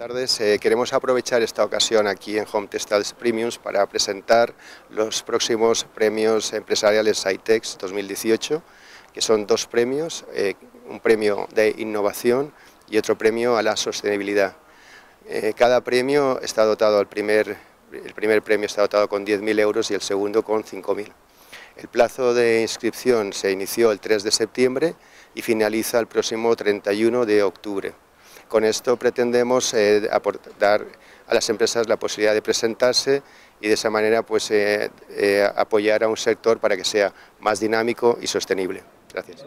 tardes. Eh, queremos aprovechar esta ocasión aquí en Home Textiles Premiums para presentar los próximos premios empresariales ITEX 2018, que son dos premios, eh, un premio de innovación y otro premio a la sostenibilidad. Eh, cada premio está dotado, el primer, el primer premio está dotado con 10.000 euros y el segundo con 5.000. El plazo de inscripción se inició el 3 de septiembre y finaliza el próximo 31 de octubre. Con esto pretendemos eh, dar a las empresas la posibilidad de presentarse y de esa manera pues, eh, eh, apoyar a un sector para que sea más dinámico y sostenible. Gracias.